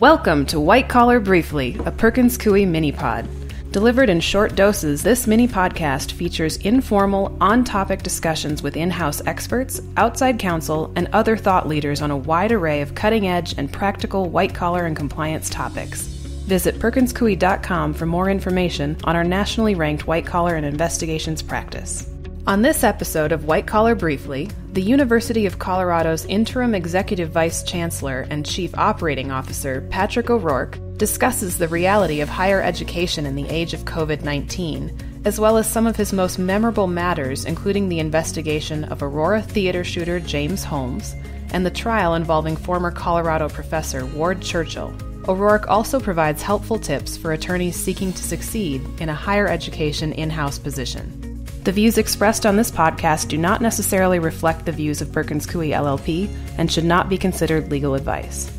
Welcome to White Collar Briefly, a Perkins Coie mini pod. Delivered in short doses, this mini podcast features informal, on topic discussions with in house experts, outside counsel, and other thought leaders on a wide array of cutting edge and practical white collar and compliance topics. Visit perkinscoie.com for more information on our nationally ranked white collar and investigations practice. On this episode of White Collar Briefly, the University of Colorado's interim executive vice chancellor and chief operating officer, Patrick O'Rourke, discusses the reality of higher education in the age of COVID 19, as well as some of his most memorable matters, including the investigation of Aurora theater shooter James Holmes and the trial involving former Colorado professor Ward Churchill. O'Rourke also provides helpful tips for attorneys seeking to succeed in a higher education in house position. The views expressed on this podcast do not necessarily reflect the views of Perkins Coie LLP and should not be considered legal advice.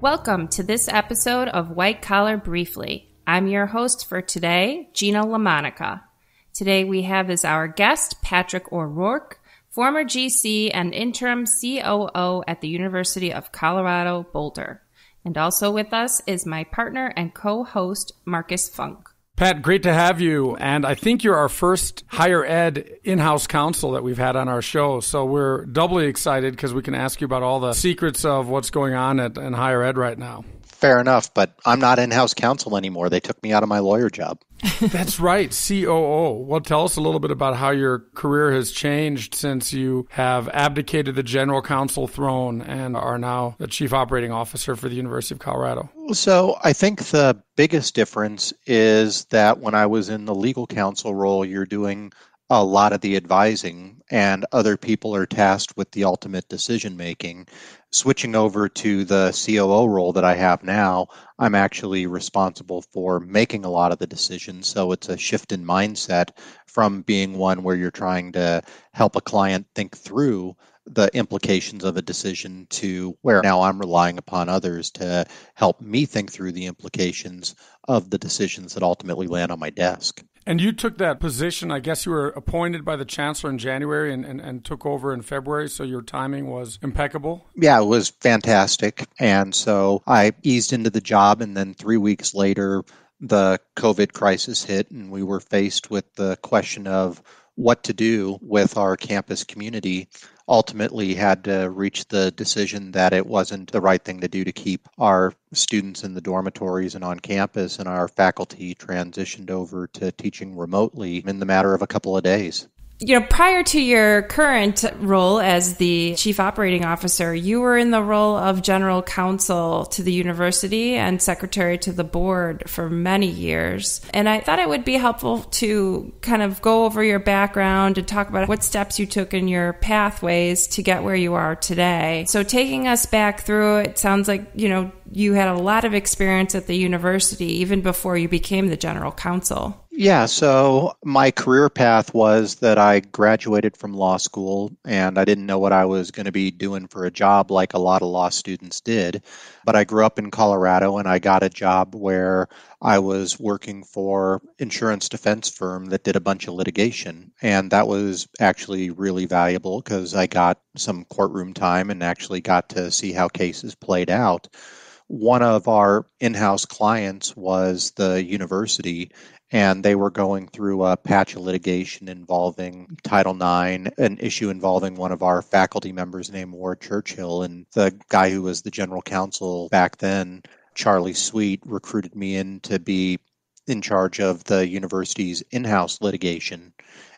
Welcome to this episode of White Collar Briefly. I'm your host for today, Gina LaMonica. Today we have as our guest Patrick O'Rourke, former GC and interim COO at the University of Colorado Boulder. And also with us is my partner and co-host Marcus Funk. Pat, great to have you. And I think you're our first higher ed in house counsel that we've had on our show. So we're doubly excited because we can ask you about all the secrets of what's going on at, in higher ed right now fair enough, but I'm not in house counsel anymore. They took me out of my lawyer job. That's right, COO. Well, tell us a little bit about how your career has changed since you have abdicated the general counsel throne and are now the chief operating officer for the University of Colorado. So, I think the biggest difference is that when I was in the legal counsel role, you're doing a lot of the advising and other people are tasked with the ultimate decision making. Switching over to the COO role that I have now, I'm actually responsible for making a lot of the decisions. So it's a shift in mindset from being one where you're trying to help a client think through the implications of a decision to where now I'm relying upon others to help me think through the implications of the decisions that ultimately land on my desk. And you took that position, I guess you were appointed by the chancellor in January and, and, and, took over in February, so your timing was impeccable? Yeah, it was fantastic. And so I eased into the job, and then three weeks later, the COVID crisis hit, and we were faced with the question of what to do with our campus community ultimately had to reach the decision that it wasn't the right thing to do to keep our students in the dormitories and on campus, and our faculty transitioned over to teaching remotely in the matter of a couple of days you know, prior to your current role as the chief operating officer, you were in the role of general counsel to the university and secretary to the board for many years. And I thought it would be helpful to kind of go over your background and talk about what steps you took in your pathways to get where you are today. So taking us back through, it sounds like, you know, you had a lot of experience at the university even before you became the general counsel. Yeah, so my career path was that I graduated from law school and I didn't know what I was going to be doing for a job like a lot of law students did. But I grew up in Colorado and I got a job where I was working for insurance defense firm that did a bunch of litigation and that was actually really valuable because I got some courtroom time and actually got to see how cases played out one of our in-house clients was the university and they were going through a patch of litigation involving Title IX, an issue involving one of our faculty members named Ward Churchill. And the guy who was the general counsel back then, Charlie Sweet, recruited me in to be in charge of the university's in house litigation.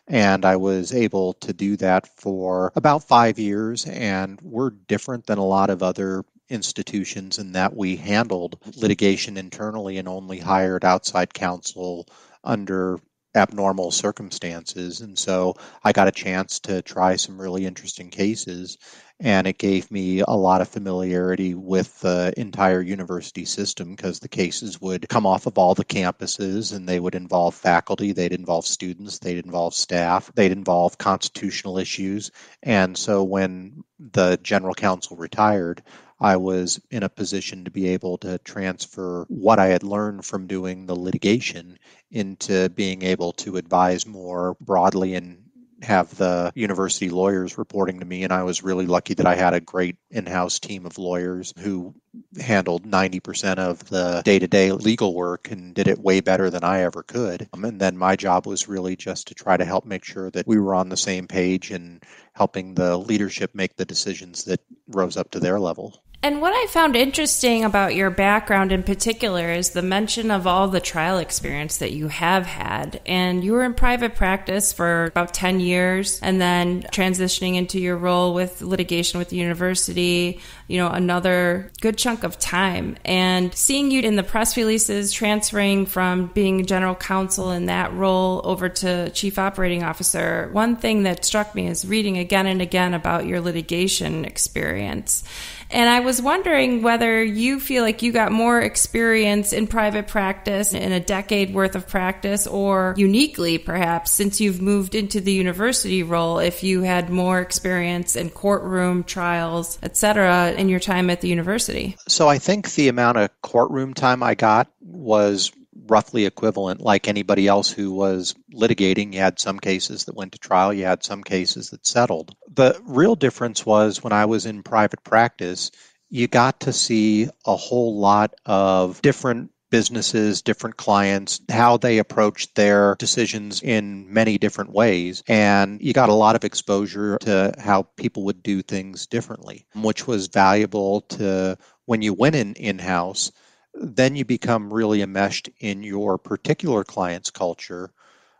And I was able to do that for about five years. And we're different than a lot of other institutions in that we handled litigation internally and only hired outside counsel under abnormal circumstances. And so I got a chance to try some really interesting cases, and it gave me a lot of familiarity with the entire university system because the cases would come off of all the campuses and they would involve faculty, they'd involve students, they'd involve staff, they'd involve constitutional issues. And so when the general counsel retired, I was in a position to be able to transfer what I had learned from doing the litigation into being able to advise more broadly and have the university lawyers reporting to me. And I was really lucky that I had a great in house team of lawyers who handled 90% of the day to day legal work and did it way better than I ever could. Um, and then my job was really just to try to help make sure that we were on the same page and helping the leadership make the decisions that rose up to their level. And what I found interesting about your background in particular is the mention of all the trial experience that you have had. And you were in private practice for about 10 years and then transitioning into your role with litigation with the university, you know, another good chunk of time. And seeing you in the press releases, transferring from being general counsel in that role over to chief operating officer, one thing that struck me is reading again and again about your litigation experience. And I was wondering whether you feel like you got more experience in private practice in a decade worth of practice, or uniquely perhaps since you've moved into the university role, if you had more experience in courtroom trials, etc., in your time at the university. So I think the amount of courtroom time I got was roughly equivalent like anybody else who was litigating. You had some cases that went to trial, you had some cases that settled. The real difference was when I was in private practice, you got to see a whole lot of different businesses, different clients, how they approached their decisions in many different ways. And you got a lot of exposure to how people would do things differently, which was valuable to when you went in in house then you become really enmeshed in your particular client's culture.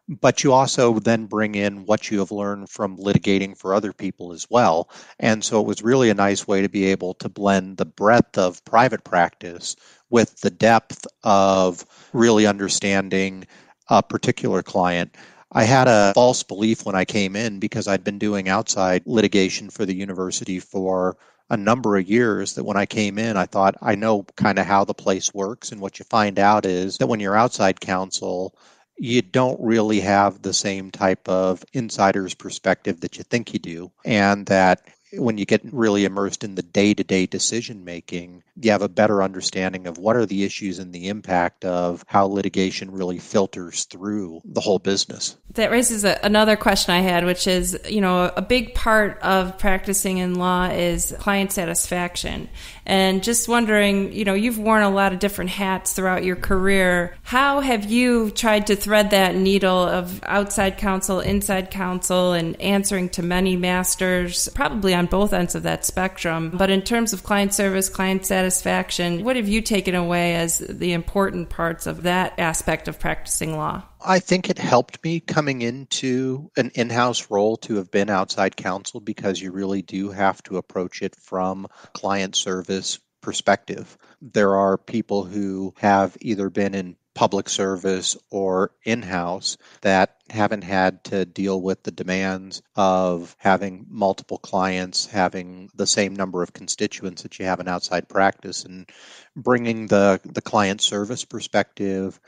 But you also then bring in what you have learned from litigating for other people as well. And so it was really a nice way to be able to blend the breadth of private practice with the depth of really understanding a particular client. I had a false belief when I came in because I'd been doing outside litigation for the university for a number of years that when I came in, I thought I know kind of how the place works. And what you find out is that when you're outside counsel, you don't really have the same type of insider's perspective that you think you do. And that when you get really immersed in the day-to-day decision making you have a better understanding of what are the issues and the impact of how litigation really filters through the whole business. That raises a, another question i had which is you know a big part of practicing in law is client satisfaction. And just wondering you know you've worn a lot of different hats throughout your career. How have you tried to thread that needle of outside counsel inside counsel and answering to many masters probably on on both ends of that spectrum. But in terms of client service, client satisfaction, what have you taken away as the important parts of that aspect of practicing law? I think it helped me coming into an in house role to have been outside counsel because you really do have to approach it from client service perspective. There are people who have either been in public service or in house that haven't had to deal with the demands of having multiple clients, having the same number of constituents that you have in outside practice, and bringing the, the client service perspective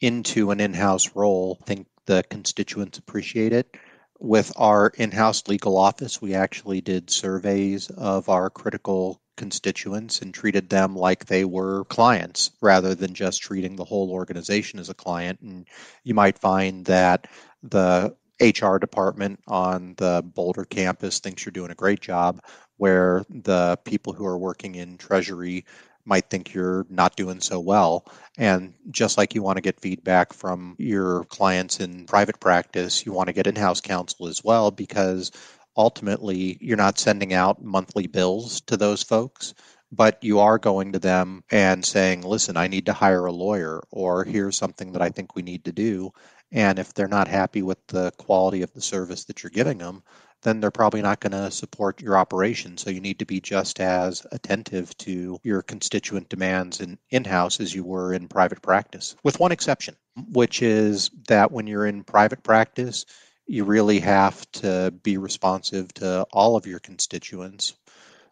into an in house role. I think the constituents appreciate it. With our in house legal office, we actually did surveys of our critical constituents and treated them like they were clients rather than just treating the whole organization as a client. And you might find that the HR department on the Boulder campus thinks you're doing a great job, where the people who are working in Treasury might think you're not doing so well. And just like you want to get feedback from your clients in private practice, you want to get in house counsel as well because ultimately you're not sending out monthly bills to those folks but you are going to them and saying listen i need to hire a lawyer or here's something that i think we need to do and if they're not happy with the quality of the service that you're giving them then they're probably not going to support your operation. So you need to be just as attentive to your constituent demands in in-house as you were in private practice, with one exception, which is that when you're in private practice, you really have to be responsive to all of your constituents.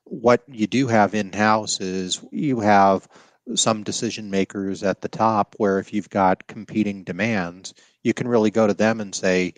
What you do have in house is you have some decision makers at the top where if you've got competing demands, you can really go to them and say,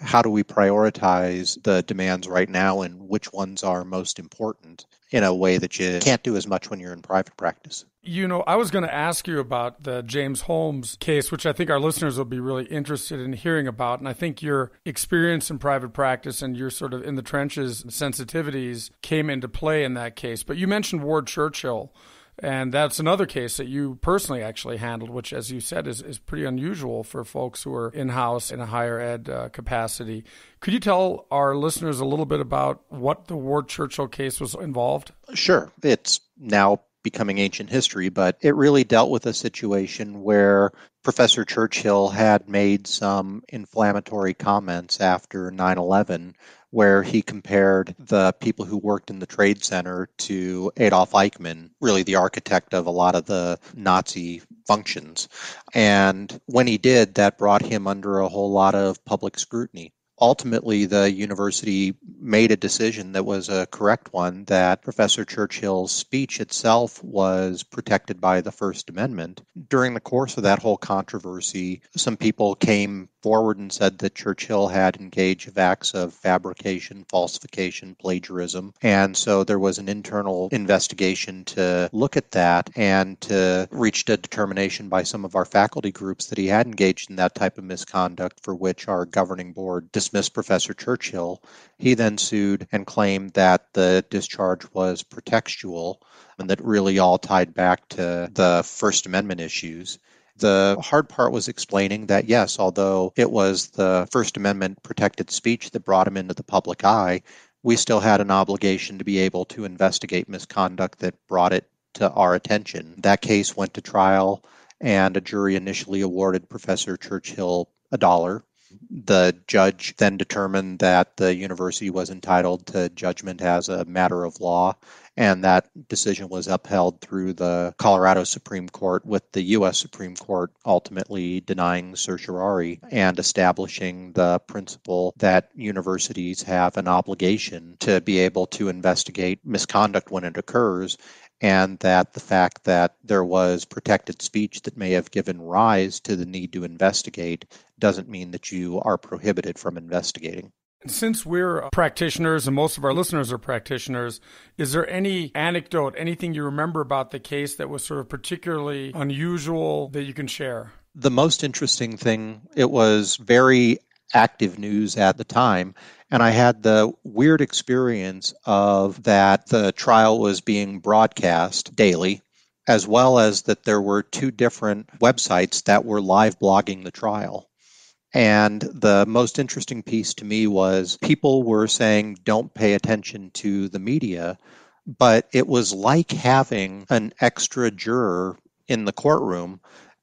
how do we prioritize the demands right now and which ones are most important in a way that you can't do as much when you're in private practice. You know, I was going to ask you about the James Holmes case, which I think our listeners will be really interested in hearing about. And I think your experience in private practice and your sort of in the trenches sensitivities came into play in that case. But you mentioned Ward Churchill. And that's another case that you personally actually handled, which, as you said, is, is pretty unusual for folks who are in house in a higher ed uh, capacity. Could you tell our listeners a little bit about what the Ward Churchill case was involved? Sure. It's now becoming ancient history, but it really dealt with a situation where Professor Churchill had made some inflammatory comments after 9 11 where he compared the people who worked in the Trade Center to Adolf Eichmann, really the architect of a lot of the Nazi functions. And when he did, that brought him under a whole lot of public scrutiny ultimately the university made a decision that was a correct one that Professor Churchill's speech itself was protected by the First Amendment. During the course of that whole controversy, some people came forward and said that Churchill had engaged acts of fabrication, falsification, plagiarism. And so there was an internal investigation to look at that and to reach a determination by some of our faculty groups that he had engaged in that type of misconduct for which our governing board dismissed Professor Churchill. He then sued and claimed that the discharge was pretextual and that really all tied back to the First Amendment issues. The hard part was explaining that, yes, although it was the First Amendment protected speech that brought him into the public eye, we still had an obligation to be able to investigate misconduct that brought it to our attention. That case went to trial, and a jury initially awarded Professor Churchill a dollar. The judge then determined that the university was entitled to judgment as a matter of law and that decision was upheld through the Colorado Supreme Court, with the U.S. Supreme Court ultimately denying certiorari and establishing the principle that universities have an obligation to be able to investigate misconduct when it occurs and that the fact that there was protected speech that may have given rise to the need to investigate doesn't mean that you are prohibited from investigating. Since we're uh, practitioners and most of our listeners are practitioners, is there any anecdote, anything you remember about the case that was sort of particularly unusual that you can share? The most interesting thing, it was very active news at the time. And I had the weird experience of that the trial was being broadcast daily, as well as that there were two different websites that were live blogging the trial. And the most interesting piece to me was people were saying, don't pay attention to the media. But it was like having an extra juror in the courtroom.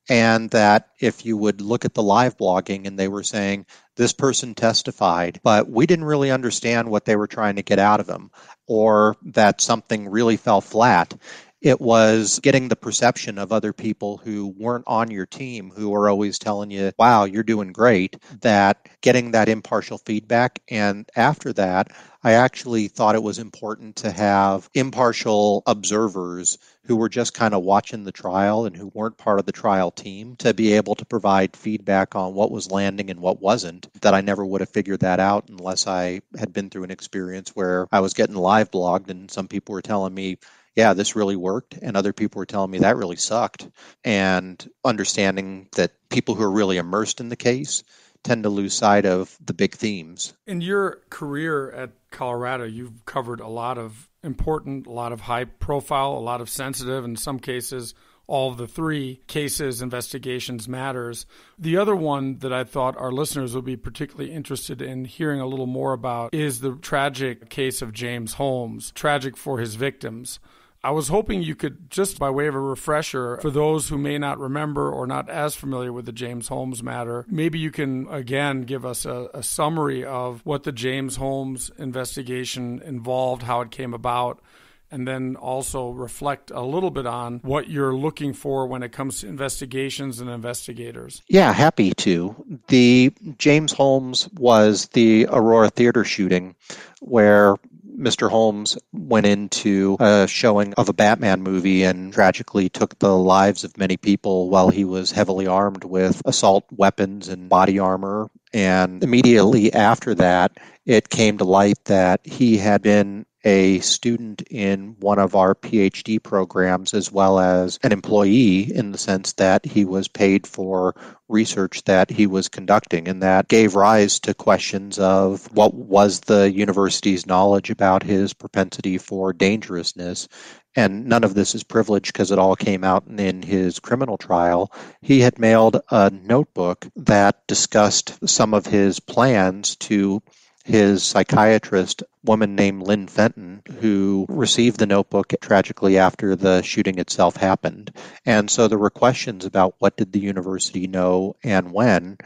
And that if you would look at the live blogging and they were saying, this person testified, but we didn't really understand what they were trying to get out of him, or that something really fell flat. It was getting the perception of other people who weren't on your team, who are always telling you, wow, you're doing great, that getting that impartial feedback. And after that, I actually thought it was important to have impartial observers who were just kind of watching the trial and who weren't part of the trial team to be able to provide feedback on what was landing and what wasn't. That I never would have figured that out unless I had been through an experience where I was getting live blogged and some people were telling me, yeah, this really worked. And other people were telling me that really sucked. And understanding that people who are really immersed in the case tend to lose sight of the big themes. In your career at Colorado, you've covered a lot of important, a lot of high profile, a lot of sensitive, in some cases, all of the three cases, investigations matters. The other one that I thought our listeners would be particularly interested in hearing a little more about is the tragic case of James Holmes, tragic for his victims. I was hoping you could, just by way of a refresher, for those who may not remember or not as familiar with the James Holmes matter, maybe you can again give us a, a summary of what the James Holmes investigation involved, how it came about, and then also reflect a little bit on what you're looking for when it comes to investigations and investigators. Yeah, happy to. The James Holmes was the Aurora Theater shooting where Mr. Holmes went into a showing of a Batman movie and tragically took the lives of many people while he was heavily armed with assault weapons and body armor. And immediately after that, it came to light that he had been a student in one of our PhD programs as well as an employee in the sense that he was paid for research that he was conducting. And that gave rise to questions of what was the university's knowledge about his propensity for dangerousness. And none of this is privileged because it all came out in his criminal trial. He had mailed a notebook that discussed some of his plans to his psychiatrist, woman named Lynne Fenton, who received the notebook tragically after the shooting itself happened. And so there were questions about what did the university know and when.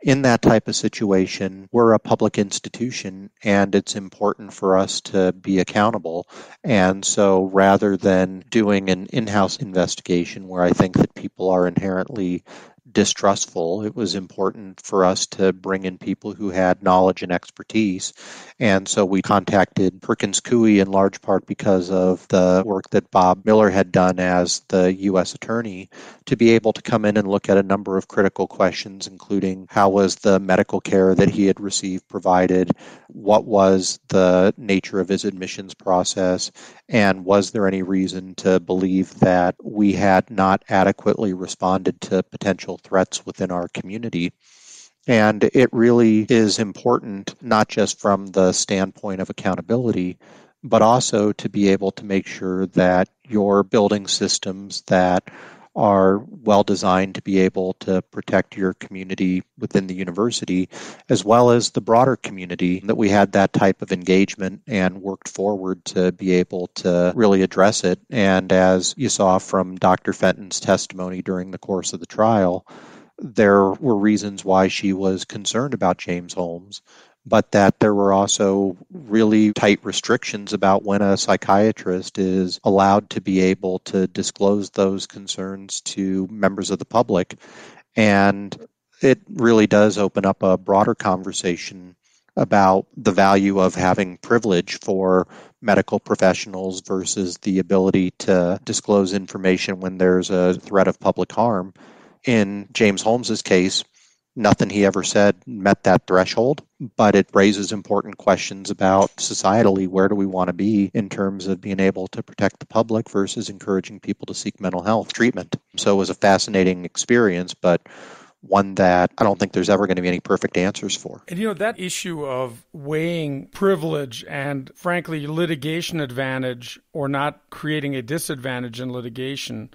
In that type of situation, we're a public institution and it's important for us to be accountable. And so rather than doing an in house investigation where I think that people are inherently distrustful. It was important for us to bring in people who had knowledge and expertise. And so we contacted Perkins Coie in large part because of the work that Bob Miller had done as the U.S. Attorney to be able to come in and look at a number of critical questions, including how was the medical care that he had received provided, what was the nature of his admissions process, and was there any reason to believe that we had not adequately responded to potential threats within our community. And it really is important, not just from the standpoint of accountability, but also to be able to make sure that you're building systems that are well designed to be able to protect your community within the university, as well as the broader community, that we had that type of engagement and worked forward to be able to really address it. And as you saw from Dr. Fenton's testimony during the course of the trial, there were reasons why she was concerned about James Holmes but that there were also really tight restrictions about when a psychiatrist is allowed to be able to disclose those concerns to members of the public. And it really does open up a broader conversation about the value of having privilege for medical professionals versus the ability to disclose information when there's a threat of public harm. In James Holmes's case, nothing he ever said met that threshold, but it raises important questions about societally where do we want to be in terms of being able to protect the public versus encouraging people to seek mental health treatment. So it was a fascinating experience, but one that I don't think there's ever going to be any perfect answers for. And you know, that issue of weighing privilege and, frankly, litigation advantage or not creating a disadvantage in litigation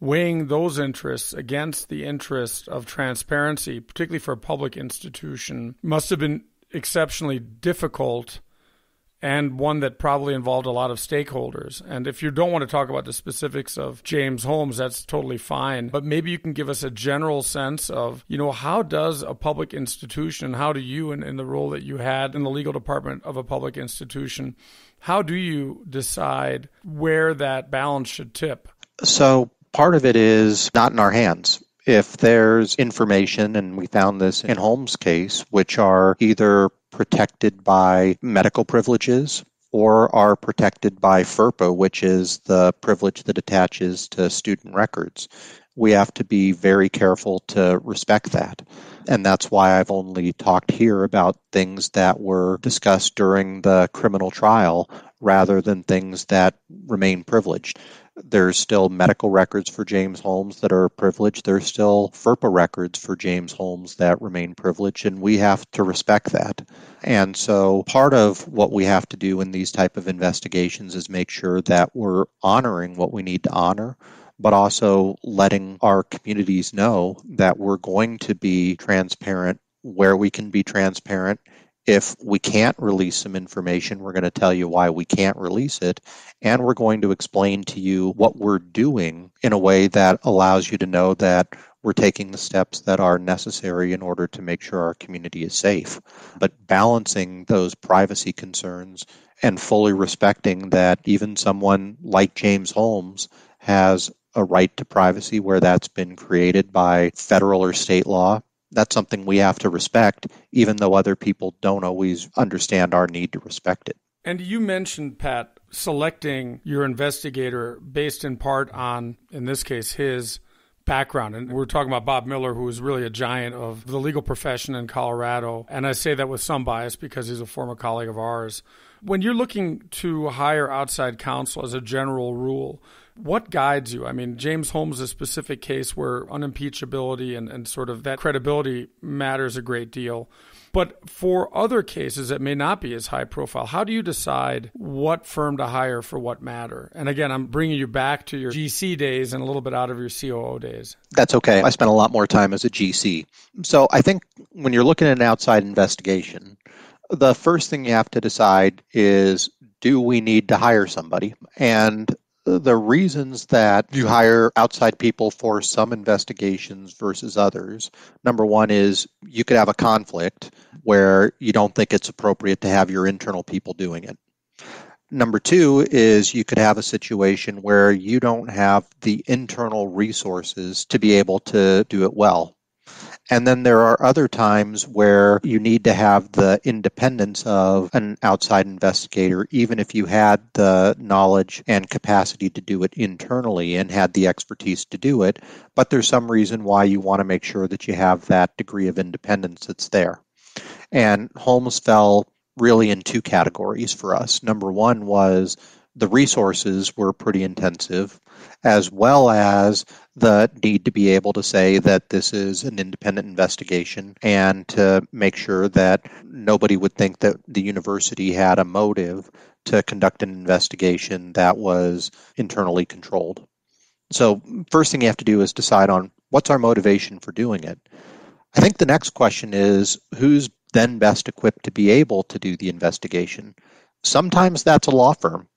weighing those interests against the interest of transparency, particularly for a public institution, must have been exceptionally difficult and one that probably involved a lot of stakeholders. And if you don't want to talk about the specifics of James Holmes, that's totally fine. But maybe you can give us a general sense of, you know, how does a public institution, how do you, in, in the role that you had in the legal department of a public institution, how do you decide where that balance should tip? So, part of it is not in our hands. If there's information, and we found this in Holmes' case, which are either protected by medical privileges or are protected by FERPA, which is the privilege that attaches to student records. We have to be very careful to respect that. And that's why I've only talked here about things that were discussed during the criminal trial rather than things that remain privileged. There's still medical records for James Holmes that are privileged. There's still FERPA records for James Holmes that remain privileged, and we have to respect that. And so part of what we have to do in these type of investigations is make sure that we're honoring what we need to honor but also letting our communities know that we're going to be transparent where we can be transparent if we can't release some information, we're going to tell you why we can't release it. And we're going to explain to you what we're doing in a way that allows you to know that we're taking the steps that are necessary in order to make sure our community is safe. But balancing those privacy concerns and fully respecting that even someone like James Holmes has a right to privacy where that's been created by federal or state law that's something we have to respect, even though other people don't always understand our need to respect it. And you mentioned, Pat, selecting your investigator based in part on, in this case, his background. And we're talking about Bob Miller, who is really a giant of the legal profession in Colorado. And I say that with some bias because he's a former colleague of ours. When you're looking to hire outside counsel as a general rule, what guides you? I mean, James Holmes is a specific case where unimpeachability and, and sort of that credibility matters a great deal. But for other cases that may not be as high profile, how do you decide what firm to hire for what matter? And again, I'm bringing you back to your GC days and a little bit out of your COO days. That's okay. I spent a lot more time as a GC. So I think when you're looking at an outside investigation, the first thing you have to decide is do we need to hire somebody? And the reasons that you hire outside people for some investigations versus others. Number one is you could have a conflict where you don't think it's appropriate to have your internal people doing it. Number two is you could have a situation where you don't have the internal resources to be able to do it well and then there are other times where you need to have the independence of an outside investigator, even if you had the knowledge and capacity to do it internally and had the expertise to do it. But there's some reason why you want to make sure that you have that degree of independence that's there. And Holmes fell really in two categories for us. Number one was the resources were pretty intensive, as well as the need to be able to say that this is an independent investigation and to make sure that nobody would think that the university had a motive to conduct an investigation that was internally controlled. So, first thing you have to do is decide on what's our motivation for doing it. I think the next question is who's then best equipped to be able to do the investigation? Sometimes that's a law firm.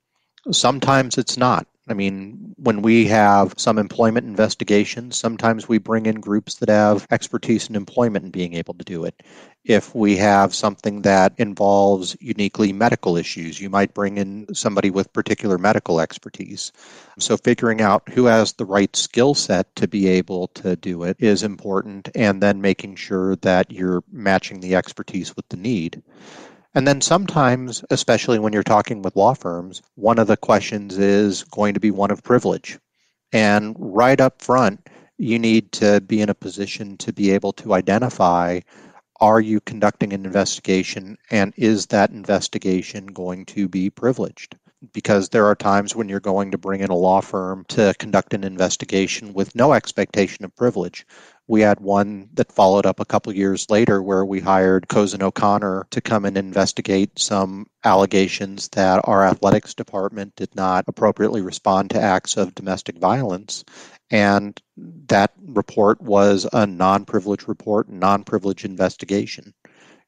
Sometimes it's not. I mean, when we have some employment investigations, sometimes we bring in groups that have expertise in employment and being able to do it. If we have something that involves uniquely medical issues, you might bring in somebody with particular medical expertise. So, figuring out who has the right skill set to be able to do it is important, and then making sure that you're matching the expertise with the need. And then sometimes, especially when you're talking with law firms, one of the questions is going to be one of privilege. And right up front, you need to be in a position to be able to identify are you conducting an investigation and is that investigation going to be privileged? Because there are times when you're going to bring in a law firm to conduct an investigation with no expectation of privilege, we had one that followed up a couple years later where we hired Cozen O'Connor to come and investigate some allegations that our athletics department did not appropriately respond to acts of domestic violence. And that report was a non privileged report, non privileged investigation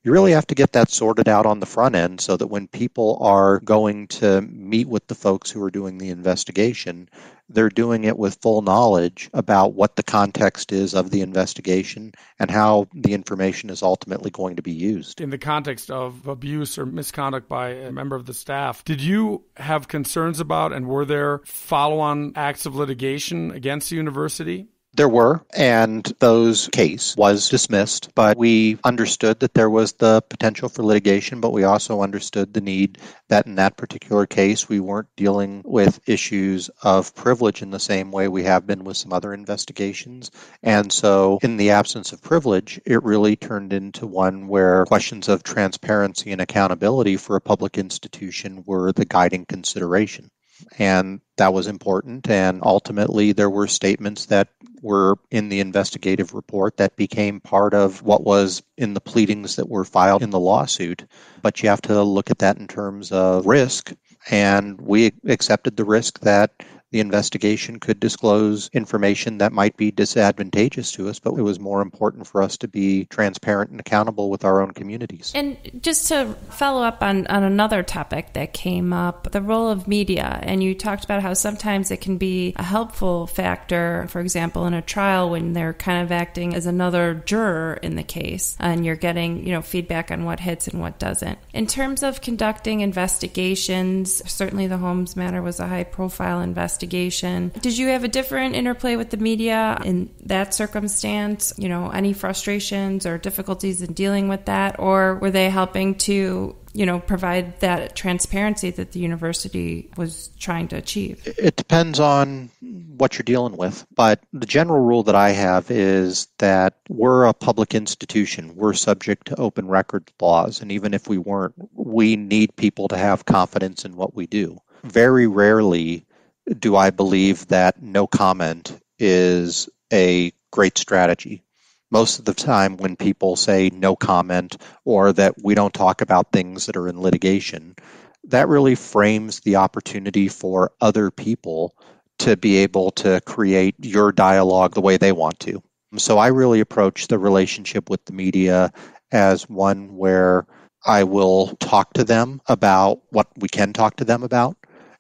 you really have to get that sorted out on the front end so that when people are going to meet with the folks who are doing the investigation, they're doing it with full knowledge about what the context is of the investigation and how the information is ultimately going to be used. In the context of abuse or misconduct by a member of the staff, did you have concerns about and were there follow on acts of litigation against the university? There were, and those case was dismissed, but we understood that there was the potential for litigation, but we also understood the need that in that particular case we weren't dealing with issues of privilege in the same way we have been with some other investigations. And so in the absence of privilege, it really turned into one where questions of transparency and accountability for a public institution were the guiding consideration and that was important. And ultimately, there were statements that were in the investigative report that became part of what was in the pleadings that were filed in the lawsuit. But you have to look at that in terms of risk. And we accepted the risk that the investigation could disclose information that might be disadvantageous to us, but it was more important for us to be transparent and accountable with our own communities. And just to follow up on, on another topic that came up the role of media. And you talked about how sometimes it can be a helpful factor, for example, in a trial when they're kind of acting as another juror in the case and you're getting, you know, feedback on what hits and what doesn't. In terms of conducting investigations, certainly the Holmes matter was a high profile investigation investigation. Did you have a different interplay with the media in that circumstance? You know, any frustrations or difficulties in dealing with that? Or were they helping to you know, provide that transparency that the university was trying to achieve? It depends on what you're dealing with. But the general rule that I have is that we're a public institution. We're subject to open record laws. And even if we weren't, we need people to have confidence in what we do. Very rarely do I believe that no comment is a great strategy. Most of the time, when people say no comment or that we don't talk about things that are in litigation, that really frames the opportunity for other people to be able to create your dialogue the way they want to. So I really approach the relationship with the media as one where I will talk to them about what we can talk to them about.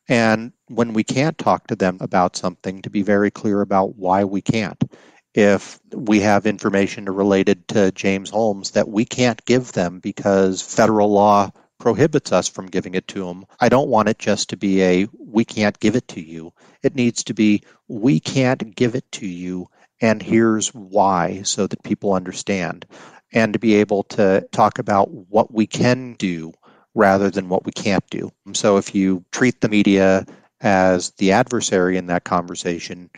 And when we can't talk to them about something, to be very clear about why we can't. If we have information related to James Holmes that we can't give them because federal law prohibits us from giving it to them, I don't want it just to be a we can't give it to you. It needs to be we can't give it to you and here's why so that people understand and to be able to talk about what we can do rather than what we can't do. So if you treat the media as the adversary in that conversation,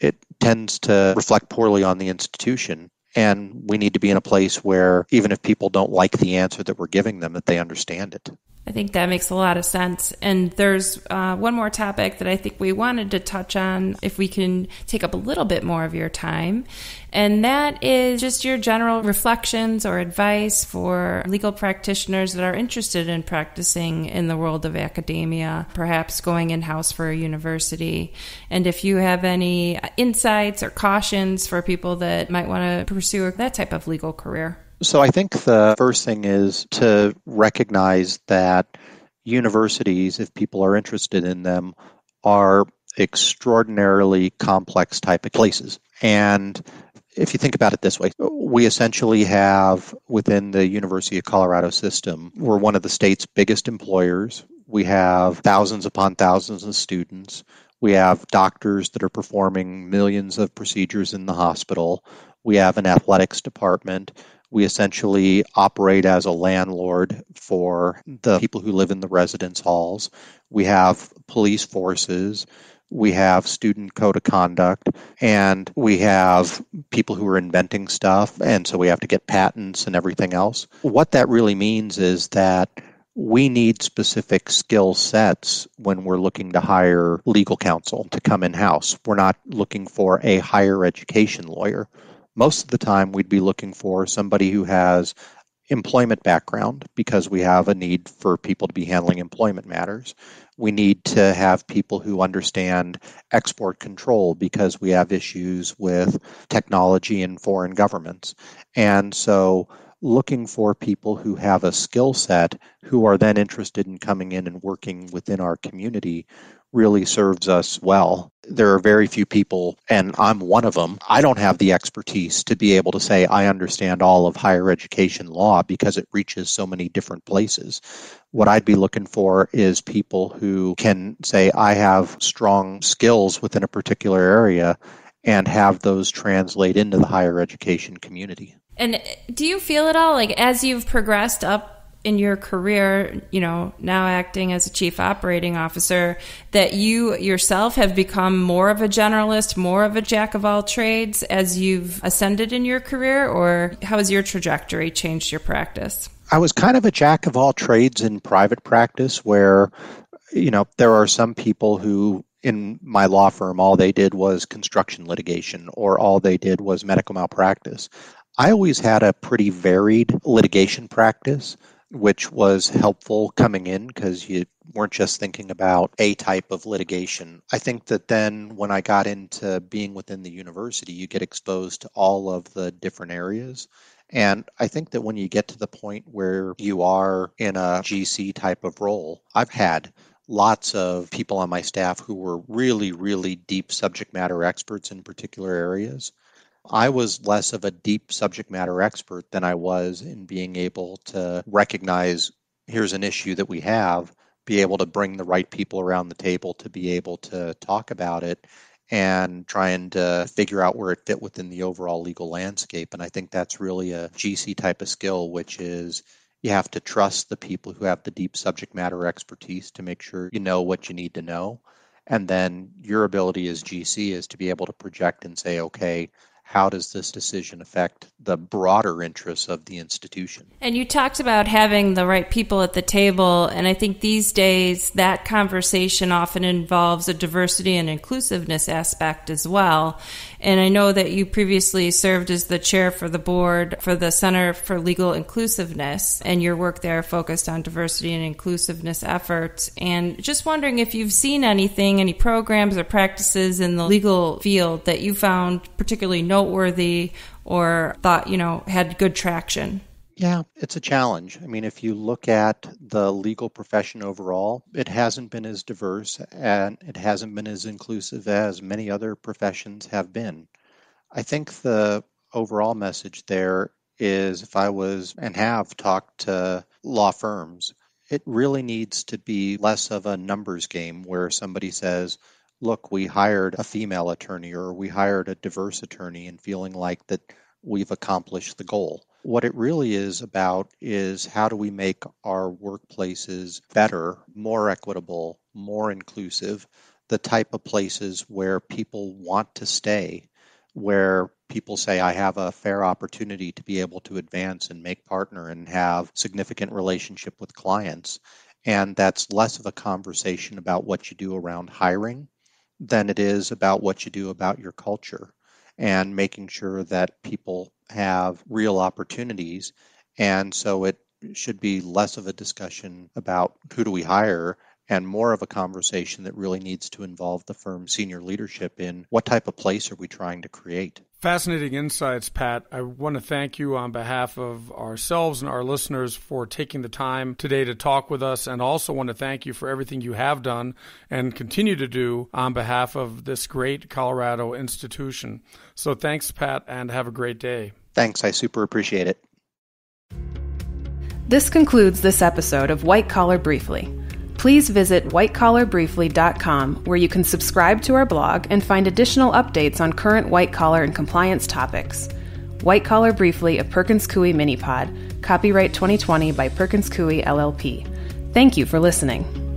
it tends to reflect poorly on the institution. And we need to be in a place where even if people don't like the answer that we're giving them, that they understand it. I think that makes a lot of sense. And there's uh, one more topic that I think we wanted to touch on if we can take up a little bit more of your time. And that is just your general reflections or advice for legal practitioners that are interested in practicing in the world of academia, perhaps going in house for a university. And if you have any insights or cautions for people that might want to pursue that type of legal career. So I think the first thing is to recognize that universities, if people are interested in them, are extraordinarily complex type of places. And if you think about it this way, we essentially have within the University of Colorado system, we're one of the state's biggest employers. We have thousands upon thousands of students. We have doctors that are performing millions of procedures in the hospital. We have an athletics department. We essentially operate as a landlord for mm-hmm. the people who live in the residence halls. We have police forces. We have student code of conduct, and we have people who are inventing stuff, and so we have to get patents and everything else. What that really means is that we need specific skill sets when we're looking to hire legal counsel to come in house. We're not looking for a higher education lawyer most of the time we'd be looking for somebody who has employment background because we have a need for people to be handling employment matters. We need to have people who understand export control because we have issues with technology in foreign governments. And so looking for people who have a skill set who are then interested in coming in and working within our community really serves us well. There are very few people, and I'm one of them. I don't have the expertise to be able to say I understand all of higher education law because it reaches so many different places. What I'd be looking for is people who can say, I have strong skills within a particular area and have those translate into the higher education community. And do you feel at all like as you've progressed up in your career, you know, now acting as a chief operating officer, that you yourself have become more of a generalist, more of a jack of all trades as you've ascended in your career, or how has your trajectory changed your practice? I was kind of a jack of all trades in private practice where, you know, there are some people who in my law firm, all they did was construction litigation or all they did was medical malpractice. I always had a pretty varied litigation practice which was helpful coming in because you weren't just thinking about a type of litigation. I think that then when I got into being within the university, you get exposed to all of the different areas. And I think that when you get to the point where you are in a GC type of role, I've had lots of people on my staff who were really, really deep subject matter experts in particular areas. I was less of a deep subject matter expert than I was in being able to recognize here's an issue that we have, be able to bring the right people around the table to be able to talk about it and trying to figure out where it fit within the overall legal landscape. And I think that's really a GC type of skill, which is You have to trust the people who have the deep subject matter expertise to make sure you know what you need to know. And then your ability as GC is to be able to project and say, okay, how does this decision affect the broader interests of the institution? And you talked about having the right people at the table. And I think these days that conversation often involves a diversity and inclusiveness aspect as well. And I know that you previously served as the chair for the board for the Center for Legal Inclusiveness, and your work there focused on diversity and inclusiveness efforts. And just wondering if you've seen anything, any programs or practices in the legal field that you found particularly noteworthy or thought, you know, had good traction. Yeah, it's a challenge. I mean, if you look at the legal profession overall, it hasn't been as diverse and it hasn't been as inclusive as many other professions have been. I think the overall message there is if I was and have talked to law firms, it really needs to be less of a numbers game where somebody says, look, we hired a female attorney or we hired a diverse attorney and feeling like that we've accomplished the goal. What it really is about is how do we make our workplaces better, more equitable, more inclusive, the type of places where people want to stay, where people say, I have a fair opportunity to be able to advance and make partner and have significant relationship with clients. And that's less of a conversation about what you do around hiring than it is about what you do about your culture and making sure that people have real opportunities. And so it should be less of a discussion about who do we hire and more of a conversation that really needs to involve the firm's senior leadership in what type of place are we trying to create. Fascinating insights, Pat. I want to thank you on behalf of ourselves and our listeners for taking the time today to talk with us, and also want to thank you for everything you have done and continue to do on behalf of this great Colorado institution. So thanks, Pat, and have a great day. Thanks. I super appreciate it. This concludes this episode of White Collar Briefly please visit whitecollarbriefly.com where you can subscribe to our blog and find additional updates on current white collar and compliance topics. White Collar Briefly, a Perkins Coie mini pod, copyright 2020 by Perkins Coie LLP. Thank you for listening.